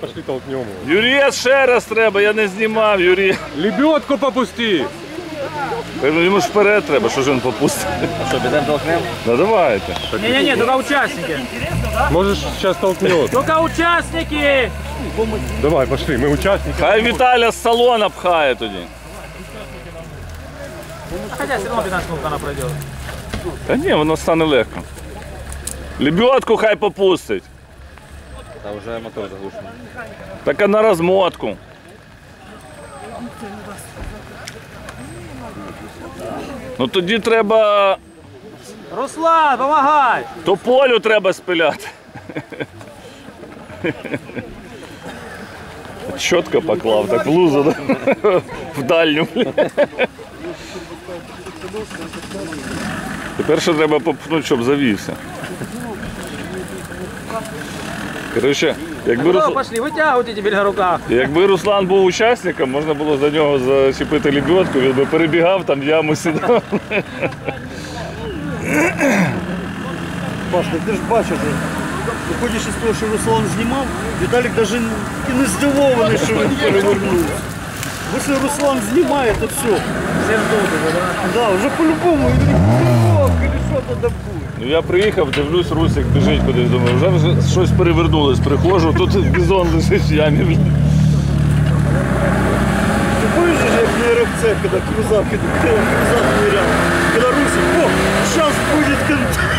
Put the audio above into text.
Пошли толкнем его. Юрія ще раз треба, я не знімав, Юрій. Лебедку попусти! Йому ж вперед треба, що ж він попустить. Що, підемо толкнемо? Ну давайте. Не-не-не, только участники. Можешь сейчас толкнет. Только участники! Давай, пошли, мы участники. Хай Віталя з салона пхає тоді. Хотя все равно 15 минут она пройдет. Та ні, воно стане легко. Лебедку хай попустить. Та вже мотор заглушений. Так а на розмотку. Ну тоді треба. Руслан, помогай! То полю треба спиляти. Чітко поклав, так в лузу, да? в дальню. Тепер ще треба попнути, щоб завівся. Коротше, якби, Рус... пошли, вытягивайте теперь на руках. якби Руслан був учасником, можна було за нього зачепити лебедку, він би перебігав, там яму сідав. Паш, ти ж бачиш, же, виходячи з того, що Руслан знімав, Віталік навіть і не здивований, що він перевернувся. Бо Якщо Руслан знімає, то все. Все ждут уже, да? Да, вже по-любому, і що то буде. Ну я приїхав, дивлюсь, Русик біжить кудись, думаю, вже, вже щось перевернулось, приходжу, тут бізон лежить в ямі. Ти помниш, як на РФЦ, коли крузак, коли крузак нырял, когда Русик, о, сейчас будет контакт.